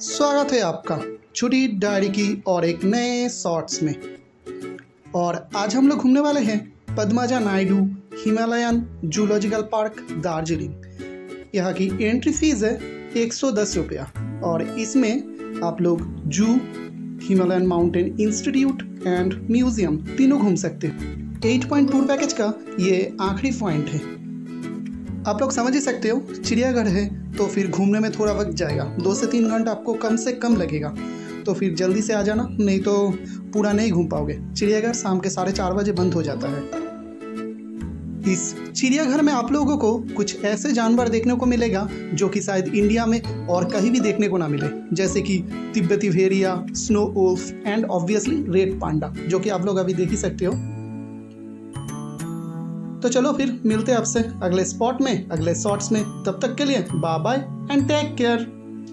स्वागत है आपका छुट्टी डायरी की और एक नए शॉर्ट्स में। और आज हम लोग घूमने वाले हैं Padmaja Naidu, Himalayan zoological park, Darjeeling. यहाँ की एंट्री फ़ीस है एक सौ दस रुपया। और इसमें आप लोग zoo, Himalayan mountain institute and museum तीनों घूम सकते हैं। एट पॉइंट टूर पैकेज का ये आखिरी पॉइंट है। आप लोग समझ ही सकते हो, चिड़ियाघर है तो फिर घूमने में थोड़ा वक्त जाएगा। दो से तीन घंटा आपको कम से कम लगेगा। तो फिर जल्दी से आ जाना, नहीं तो पूरा नहीं घूम पाओगे। चिड़ियाघर शाम के साढ़े चार बजे बंद हो जाता है। इस चिड़ियाघर में आप लोगों को कुछ ऐसे जानवर देखने को मिलेगा, जो कि शायद इंडिया में और कहीं भी देखने को ना मिले। जैसे कि तिब्बती भेड़िया, snow wolf and obviously red panda, जो कि आप लोग अभी देख ही सकते हो। तो चलो फिर मिलते हैं आपसे अगले स्पॉट में, अगले शॉर्ट्स में। तब तक के लिए bye bye and take care